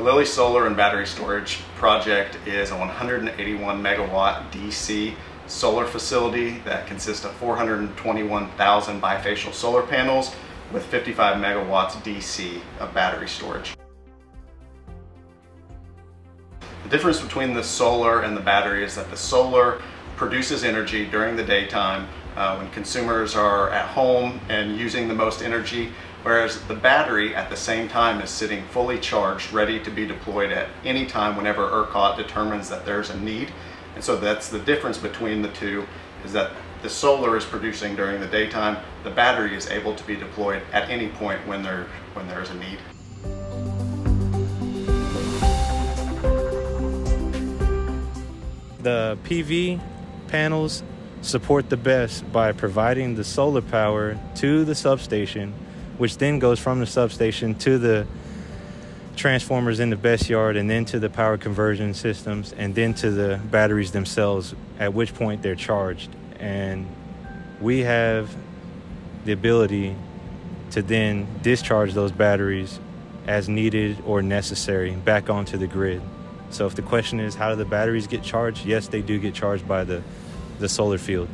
The Lily Solar and Battery Storage Project is a 181 megawatt DC solar facility that consists of 421,000 bifacial solar panels with 55 megawatts DC of battery storage. The difference between the solar and the battery is that the solar produces energy during the daytime uh, when consumers are at home and using the most energy, whereas the battery at the same time is sitting fully charged, ready to be deployed at any time whenever ERCOT determines that there's a need. And so that's the difference between the two, is that the solar is producing during the daytime, the battery is able to be deployed at any point when there, when there is a need. The PV panels support the BESS by providing the solar power to the substation, which then goes from the substation to the transformers in the BESS yard and then to the power conversion systems and then to the batteries themselves, at which point they're charged. And we have the ability to then discharge those batteries as needed or necessary back onto the grid. So if the question is how do the batteries get charged? Yes, they do get charged by the, the solar field.